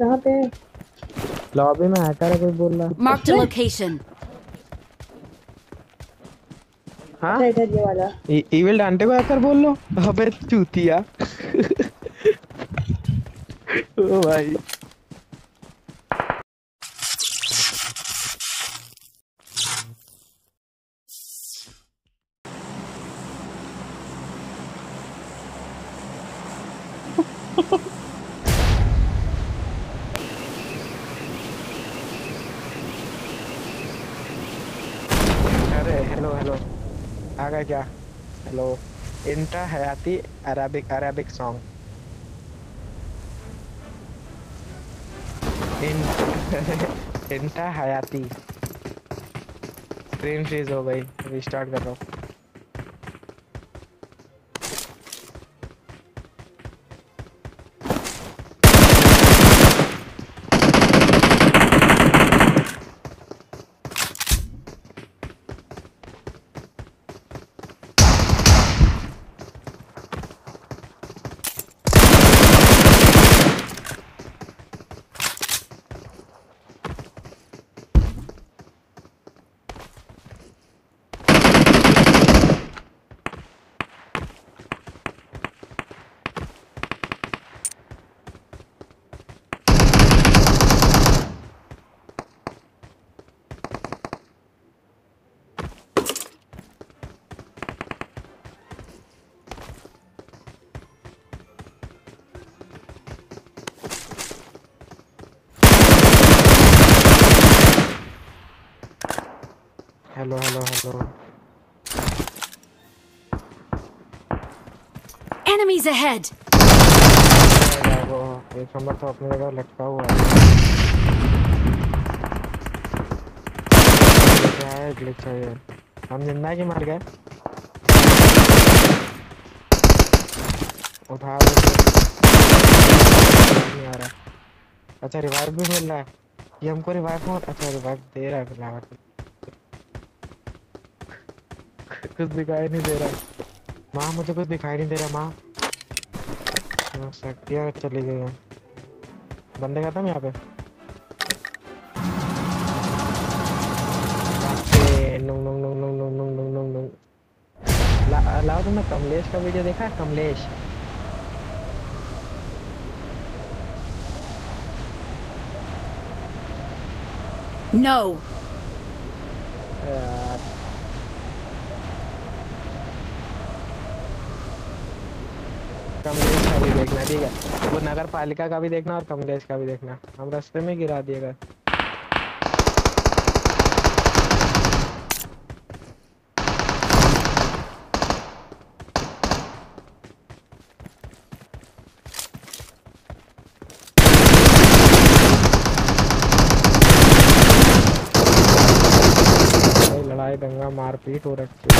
कहाँ पे लॉबी में हैकर है कोई बोल रहा मार्क द लोकेशन हाँ? इधर ये वाला? इविल डांटे को हैकर बोल लो? अबे चूतिया। ओ भाई अरे हेलो हेलो आ गया क्या? हेलो इंटा हयाती अरबिक अरबिक सॉन्ग इंटा हयाती स्क्रीन फ्रीज हो गई. रिस्टार्ट कर रहा हूँ hello hello hello Enemies ahead! वो एक नंबर तो अपनी जगह लटका हुआ है। क्या है ग्लिच है ये? हम ज़िंदा की मर गए। उठा नहीं आ रहा। अच्छा रिवाइव भी मिल रहा है। ये हमको रिवाइव अच्छा रिवाइव दे रहा है फ़िलहाल। कुछ दिखाई नहीं दे रहा। माँ मुझे कुछ दिखाई नहीं दे रहा माँ। हाँ, शक्तियाँ चली गई है। बंदे खत्म यहाँ पे? लाओ तुमने कमलेश का वीडियो देखा है? कमलेश। No. का भी देखना, ठीक है? वो नगर पालिका का भी देखना और कमलेश का भी देखना। हम रास्ते में गिरा दिएगा लड़ाई दंगा मारपीट हो रखी है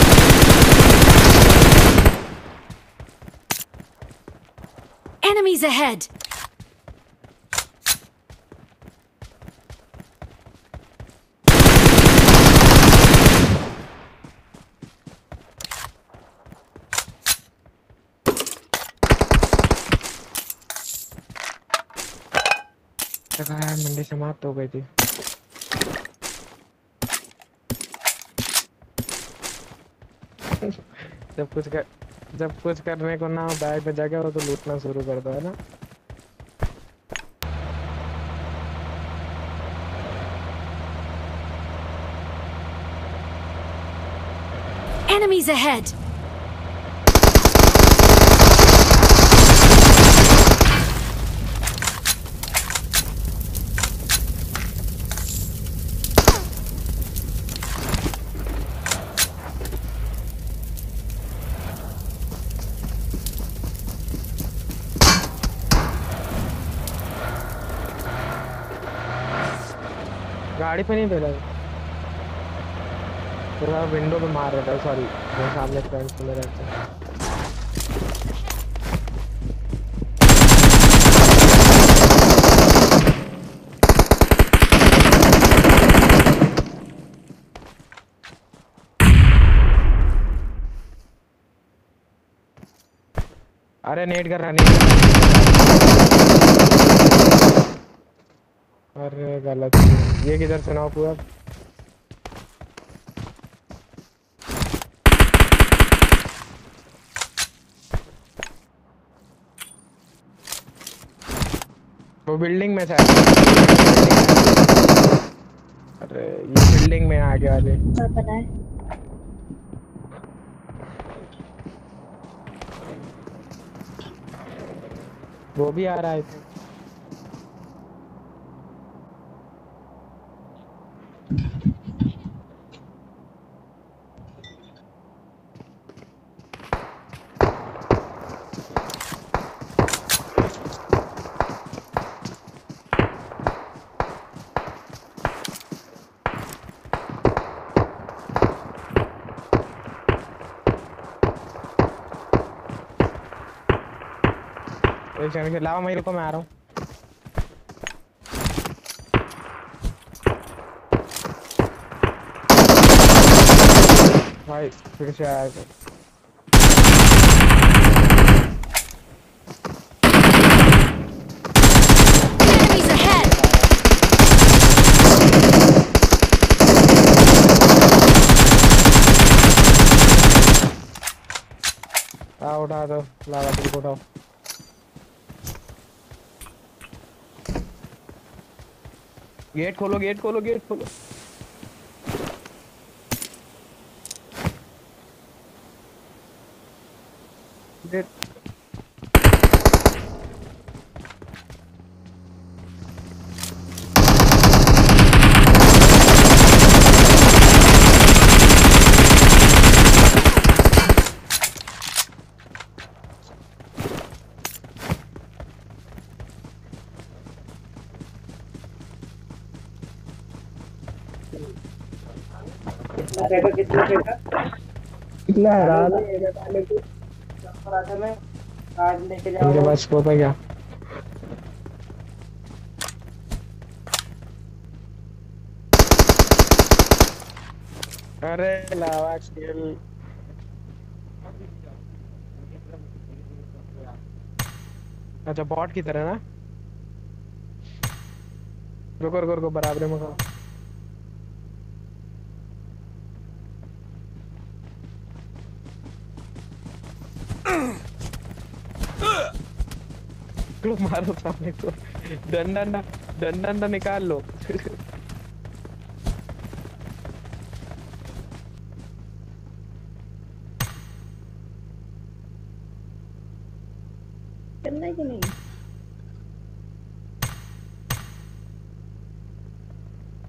Enemies ahead! लगा यार मंडी समाप्त हो गई थी जब कुछ कर जब कुछ करने को ना बैग में जगह हो तो लूटना शुरू करता है ना Enemies ahead! गाड़ी पे नहीं भेजा पूरा विंडो पे मार रहा था सॉरी सामने फ्रेंड्स मेरे रहते अरे नेट कर रहा, नेट कर रहा। अरे गलत। ये किधर से नाव पूरा वो बिल्डिंग में था। अरे ये बिल्डिंग में आ गया आगे पता है? वो भी आ रहा है। एक सेकंड के अलावा मैं रुको मैं आ रहा हूँ। भाई फिर से आया है। आ उठा दो। लावा दिल को उठाओ। गेट खोलो गेट खोलो गेट खोलो। गेट कितना है रात? इनके पास स्कोप है क्या? अरे लावा स्किल अच्छा बॉट की तरह ना? रुको रुको रुको बराबर में लो मारो सामने को। डंडा डंडा डंडा डंडा निकाल लो। करना है कि नहीं?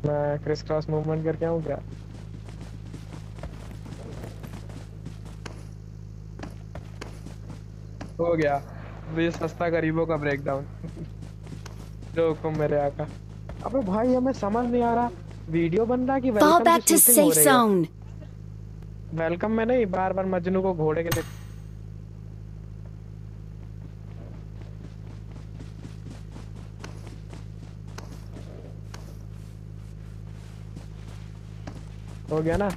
मैं क्रिस क्रॉस मूवमेंट करके आऊँ क्या? हो गया। ये सस्ता गरीबों का ब्रेकडाउन जो हुक्म मेरे आका। अबे भाई हमें समझ नहीं आ रहा वीडियो बन रहा कि वेलकम. वेलकम में नहीं बार बार मजनू को घोड़े के लिए हो गया ना?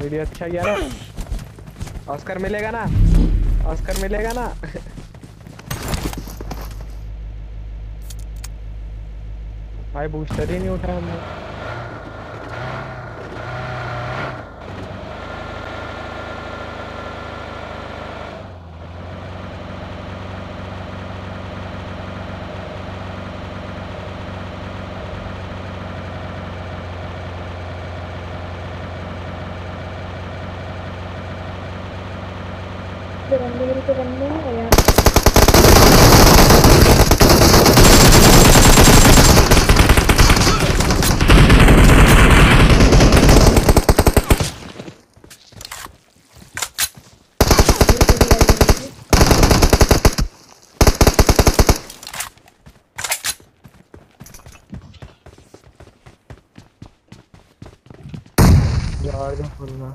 वीडियो अच्छा गया ना? ऑस्कर मिलेगा ना? ऑस्कर मिलेगा ना? भाई बूस्टर ही नहीं उठा हमने तो बंदे तो बंदे नहीं है यार यार जो खुलना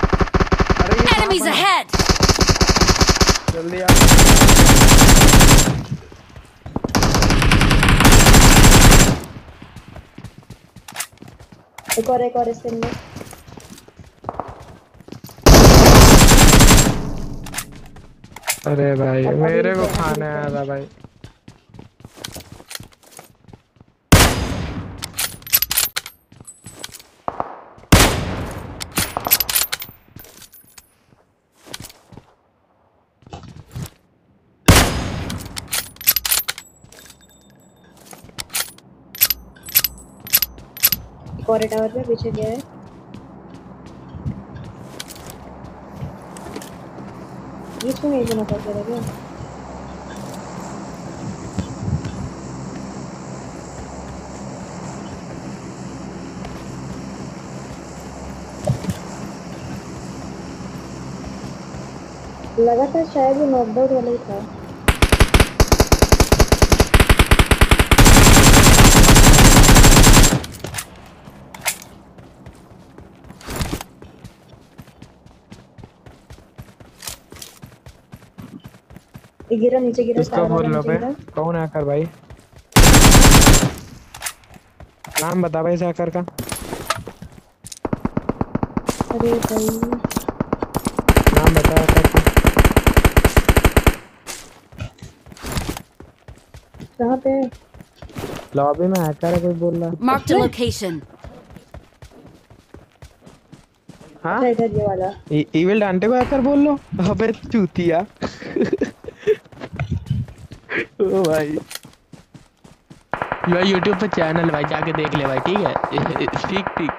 अरे ये कहाँ Enemies पर है? ahead! जल्दी आ एक और एक और इसके अंदर अरे भाई मेरे को खाने आया था भाई। टावर पे पीछे गया है। बीच में कहीं ना फंस रहा क्या लगा था शायद ये नॉकडाउन वाला ही था। ये गिरा नीचे गिरा किसको टावर बोल लो गिरा। कौन हैकर भाई? नाम बता भाई हैकर का। अरे भाई। नाम बता हैकर का। कहाँ पे? लॉबी में हैकर है कोई बोल रहा। है Marked a location. हाँ? इधर ये वाला? इविल डांटे को हैकर बोल लो। अबे चूतिया। ओ भाई। भाई यूट्यूब पे चैनल भाई जाके देख ले भाई ठीक है? ठीक ठीक।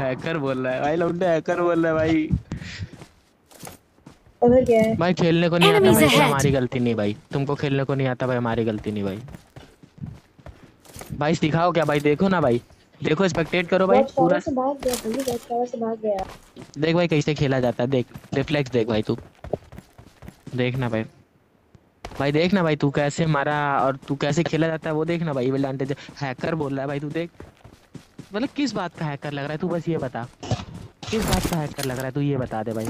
हैकर बोल रहा है भाई लौंडे हैकर बोल रहा है भाई। उधर क्या है? भाई खेलने को नहीं आता भाई हमारी गलती नहीं भाई। तुमको खेलने को नहीं आता भाई हमारी गलती नहीं भाई। भाई सिखाओ क्या भाई? देखो ना भाई। देखो स्पेक्टेट करो भाई पूरा। से भाग गया भाई वॉच टावर से भाग गया। देख भाई कैसे खेला जाता है देख। रिफ्लेक्स देख भाई तू। देखना भाई। भाई देखना भाई तू कैसे मारा और तू कैसे खेला जाता है वो देखना भाई विल डांटे हैकर बोल रहा है भाई तू देख। मतलब किस बात का हैकर लग रहा है तू बस ये बता। किस बात का हैकर लग रहा है तू ये बता दे भाई।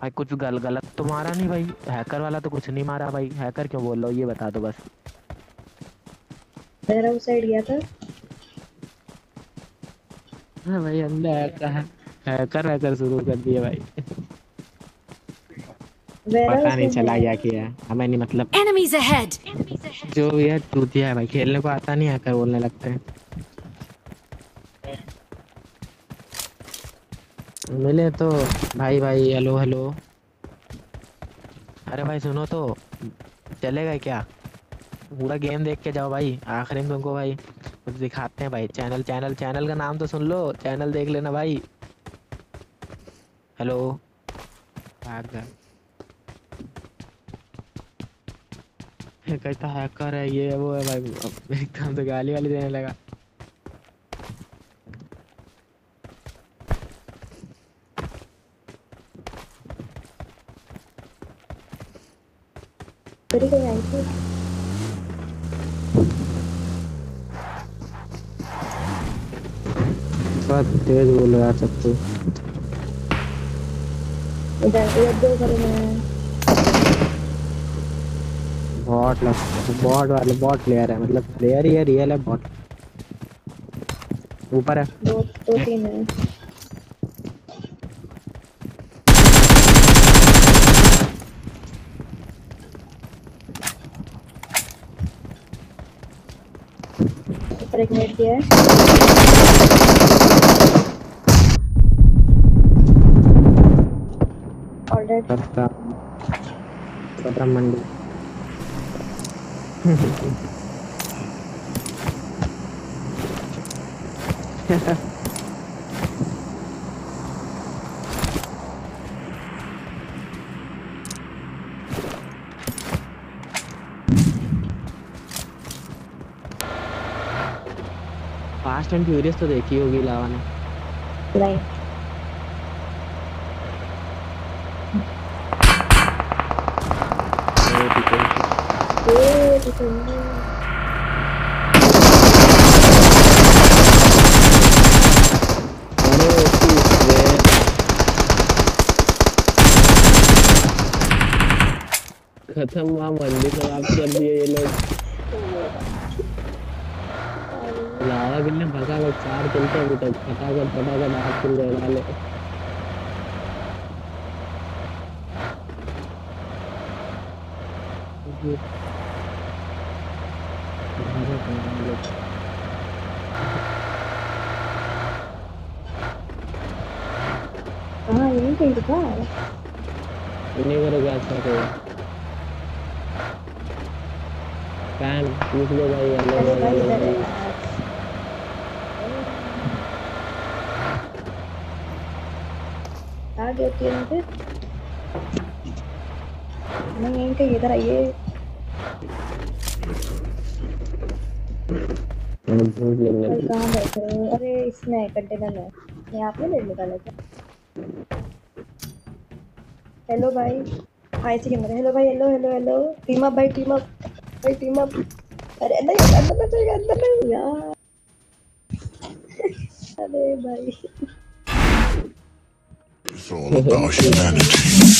भाई कुछ गल गलत तो मारा नहीं भाई हैकर वाला तो कुछ नहीं मारा भाई हैकर क्यों बोल रहा हो ये बता दो बस। मेरा उस साइड गया था। हाँ भाई अंदर हैकर है हैकर हैकर शुरू कर दिए भाई। पता नहीं चला है। क्या किया हमें नहीं मतलब Enemies ahead! जो भी है चूतिया है भाई। खेलने को आता नहीं आकर बोलने लगते हैं। मिले तो भाई भाई हेलो हेलो अरे भाई सुनो तो। चलेगा क्या? पूरा गेम देख के जाओ भाई। आखिरी में तुमको भाई कुछ दिखाते हैं भाई। चैनल चैनल चैनल का नाम तो सुन लो। चैनल देख लेना भाई। हेलो भाग ये कहता हैकर है ये वो है भाई एकदम तो गाली वाली देने लगा। तेज बोल रहा सब तू इधर इधर दो घर में है बॉट बॉट वाले बॉट प्लेयर है मतलब प्लेयर ही है रियल है बॉट ऊपर है। दो दो तीन है। ऊपर एक नेट दिया है। ऑलरेडी पता पता मंडी। फास्ट एंड फ्यूरियस तो देखी होगी लावा ने। नहीं खत्म हुआ मंडी समाप्त कर दिए ये लोग लावा बिल ने भगा वो चार चलते अभी तक फटाफट फटाफट आग किल गए डाले कहाँ यहीं कहीं रुका इन्हीं करोगे अच्छा तो फ़ैन पूछ लो भाई हेलो है। हेलो आ गए तीन फिर? नहीं यहीं कहीं इधर आइए हम भूख लगने भाई लगी कहाँ बैठे हो अरे इसमें कंटेनर में ये आपने ले निकाला क्या हेलो भाई हाँ इसी के हेलो भाई hello hello hello team up भाई टीम अप भाई टीम अप अरे नहीं अंदर नहीं अंदर नहीं यार अरे भाई It's all about humanity.